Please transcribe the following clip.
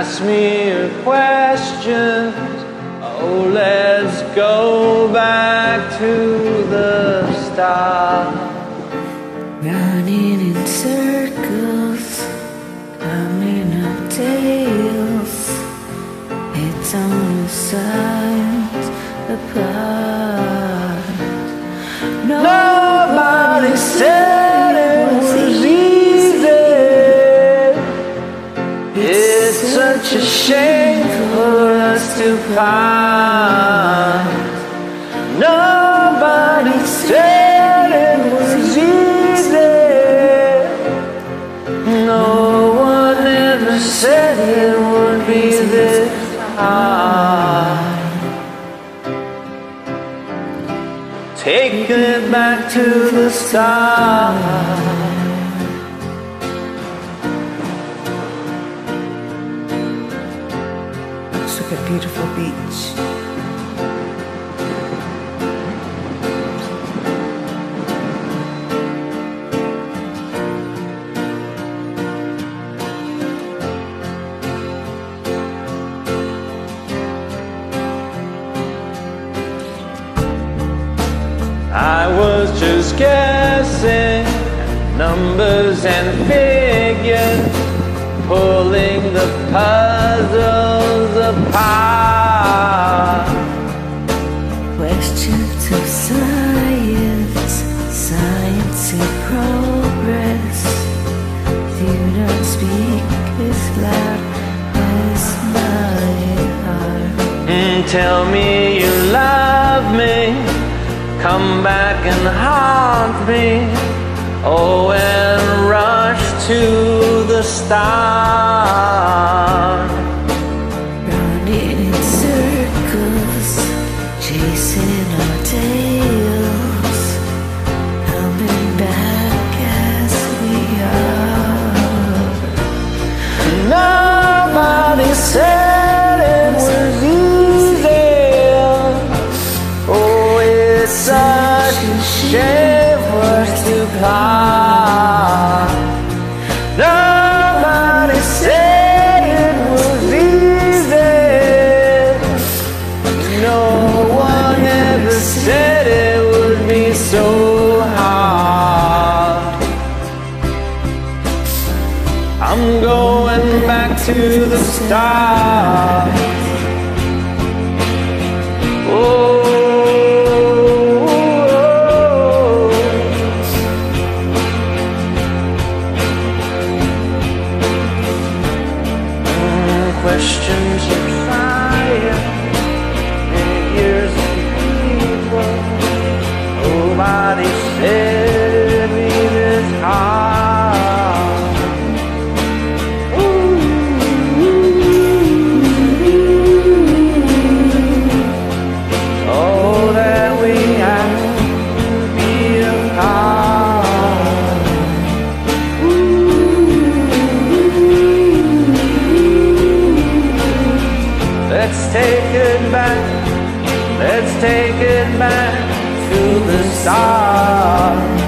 ask me questions. Oh, let's go back to the start. Running in circles, coming up tails, It's on the apart. It's such a shame for us to part. Nobody said it was easy. No one ever said it would be this hard. Take it back to the start. Let's beautiful beach. I was just guessing numbers and figures, pulling the puzzles apart. Questions of science, science in progress. Do not speak as loud as my heart. Mm, tell me you love me, come back and haunt me. Oh, and rush to the start. I'm going back to the start. Let's take it back to the start.